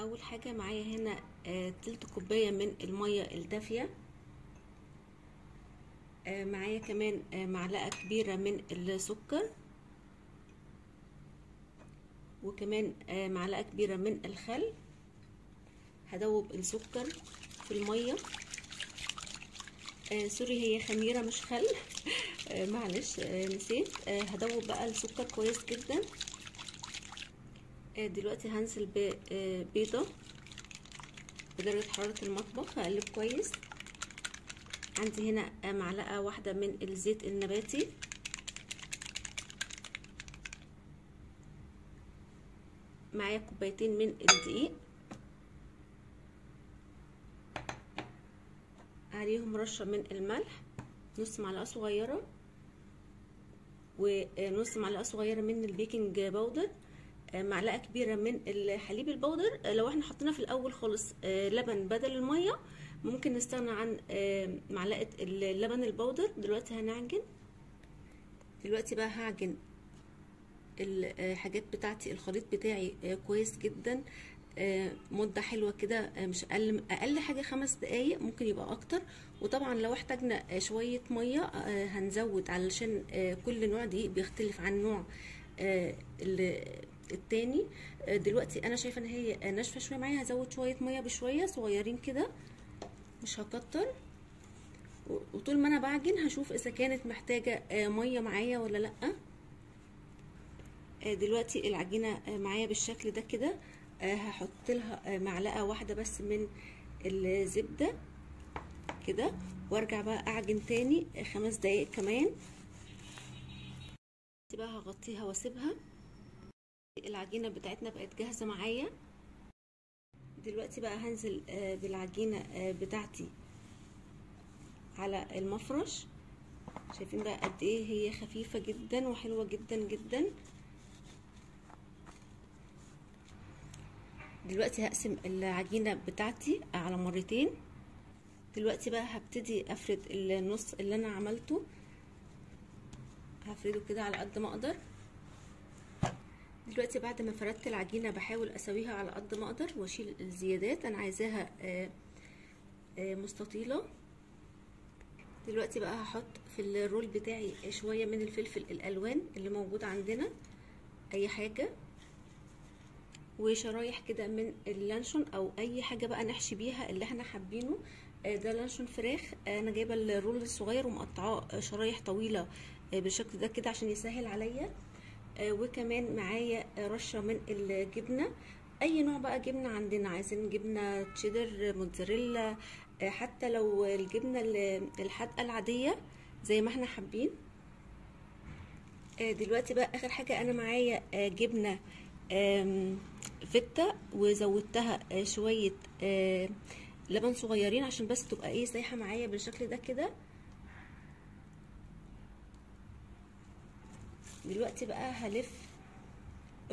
أول حاجة معايا هنا آه تلت كوباية من المية الدافية. آه معايا كمان آه معلقة كبيرة من السكر. وكمان معلقة كبيرة من الخل. هدوب السكر في المية. آه سوري هي خميرة مش خل. آه معلش آه نسيت. آه هدوب بقى السكر كويس جدا. دلوقتي هنزل ببيضة بدرجة حرارة المطبخ هقلب كويس. عندي هنا آه معلقة واحدة من الزيت النباتي. معايا كوبايتين من الدقيق. عليهم رشة من الملح نص معلقة صغيرة ونص معلقة صغيرة من ال baking powder. معلقة كبيرة من الحليب ال powder. لو إحنا حطينا في الأول خالص لبن بدل المية. ممكن نستغنى عن معلقة اللبن ال powder. دلوقتي هنعجن. دلوقتي بقى هعجن الحاجات بتاعتي. الخليط بتاعي كويس جدا. مدة حلوة كده مش أقل أقل حاجة خمس دقايق. ممكن يبقى أكتر. وطبعا لو احتاجنا شوية مية هنزود علشان كل نوع دقيق بيختلف عن نوع التاني. دلوقتي أنا شايفة إن هي ناشفة شوية معايا هزود شوية مية بشوية صغيرين كده مش هكتر. وطول ما أنا بعجن هشوف إذا كانت محتاجة مية معايا ولا لأ. دلوقتي العجينة معايا بالشكل ده كده. هحط لها معلقة واحدة بس من الزبدة كده وأرجع بقى أعجن تاني خمس دقايق كمان. بقى هغطيها وأسيبها. العجينة بتاعتنا بقت جاهزة معايا. دلوقتي بقى هنزل بالعجينة بتاعتي على المفرش. شايفين بقى قد إيه هي خفيفة جدا وحلوة جدا جدا. دلوقتي هقسم العجينة بتاعتي على مرتين. دلوقتي بقى هبتدي أفرد النص اللي أنا عملته. هفرده كده على قد ما أقدر. دلوقتي بعد ما فردت العجينة بحاول أسويها على قد ما أقدر وأشيل الزيادات. أنا عايزاها مستطيلة. دلوقتي بقى هحط في الرول بتاعي شوية من الفلفل الألوان اللي موجود عندنا. أي حاجة. وشرايح كده من اللانشون أو أي حاجة بقى نحشي بيها اللي إحنا حابينه. ده لانشون فراخ. أنا جايبة الرول الصغير ومقطعاه شرايح طويلة بالشكل ده كده عشان يسهل عليا. وكمان معايا رشة من الجبنة. أي نوع بقى جبنة عندنا؟ عايزين جبنة تشيدر موتزاريلا حتى لو الجبنة الحادقة العادية زي ما إحنا حابين. دلوقتي بقى آخر حاجة أنا معايا جبنة فته وزودتها شوية لبن صغيرين عشان بس تبقى إيه سايحة معايا بالشكل ده كده. دلوقتي بقى هلف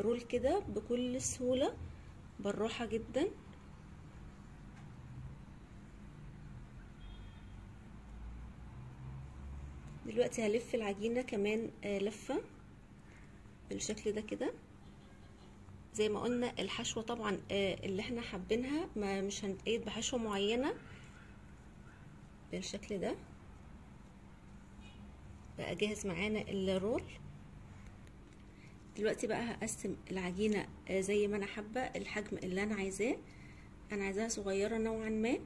رول كده بكل سهولة بالراحة جدا. دلوقتي هلف العجينة كمان لفة بالشكل ده كده. زي ما قلنا الحشوة طبعا اللي إحنا حابينها ما مش هنتقيد بحشوة معينة بالشكل ده. بقى جاهز معانا الرول. دلوقتي بقى هقسم العجينة زي ما أنا حابة الحجم اللي أنا عايزاه. أنا عايزاها صغيرة نوعا ما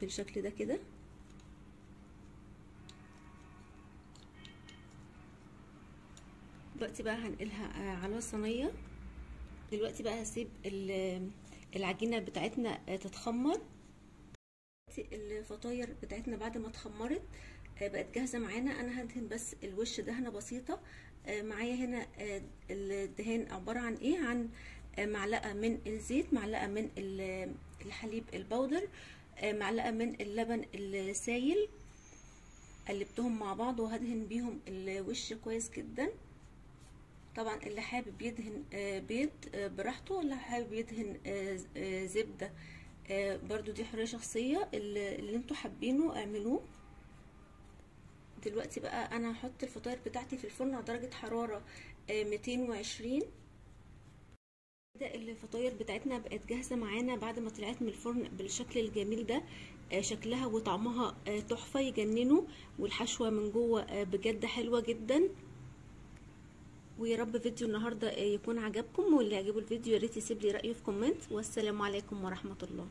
بالشكل ده كده. دلوقتي بقى هنقلها على صينية. دلوقتي بقى هسيب العجينة بتاعتنا تتخمر. الفطاير بتاعتنا بعد ما اتخمرت بقت جاهزة معانا. أنا هدهن بس الوش دهنة بسيطة. معايا هنا الدهان عبارة عن إيه؟ عن معلقة من الزيت معلقة من الحليب البودر معلقة من اللبن السايل. قلبتهم مع بعض وهدهن بيهم الوش كويس جدا. طبعا اللي حابب يدهن بيض براحته. اللي حابب يدهن زبدة برضو دي حرية شخصية. اللي أنتوا حابينه اعملوه. دلوقتي بقى أنا هحط الفطاير بتاعتي في الفرن على درجة حرارة 220 كده الفطاير بتاعتنا بقت جاهزة معانا بعد ما طلعت من الفرن بالشكل الجميل ده. شكلها وطعمها تحفة يجننوا والحشوة من جوه بجد حلوة جدا. ويا رب فيديو النهارده يكون عجبكم واللي عجبه الفيديو يا ريت يسيب لي رأيه في comment. والسلام عليكم ورحمة الله.